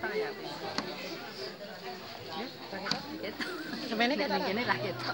jabe. Ya, pakai tak? Pakai tak. Sebenarnya kan gini lah gitu.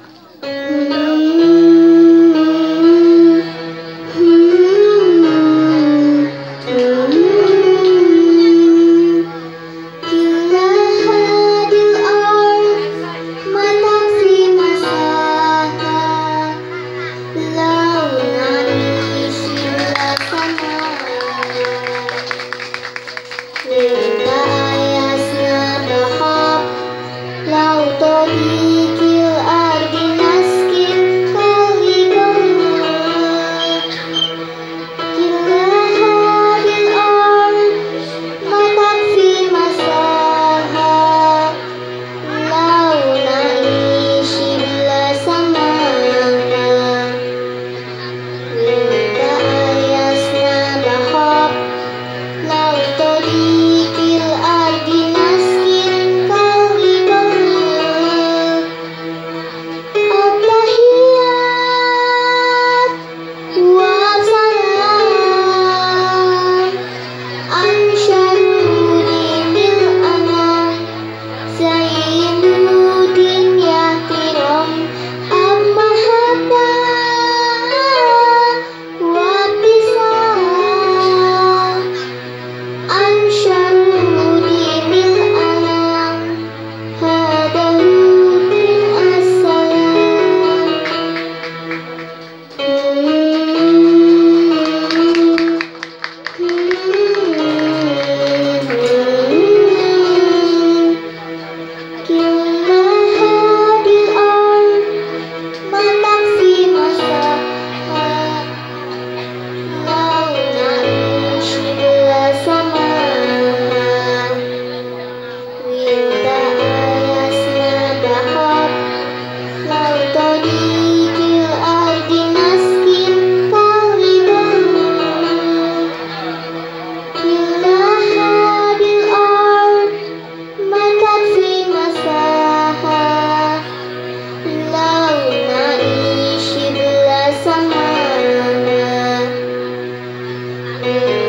Thank you.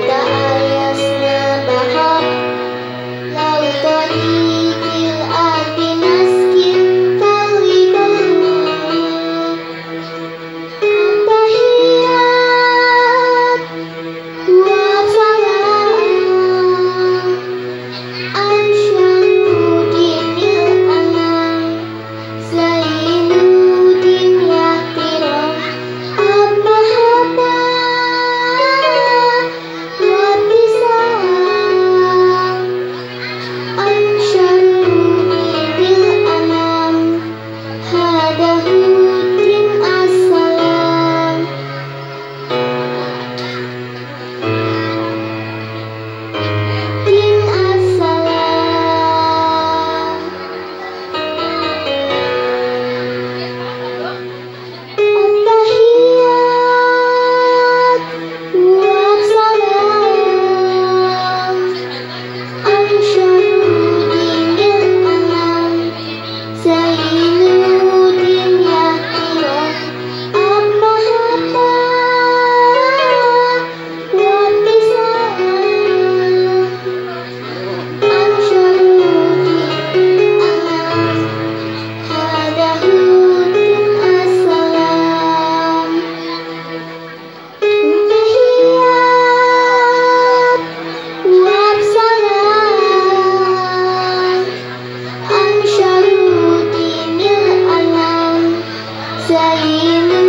You.